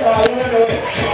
Oh, no, no, no.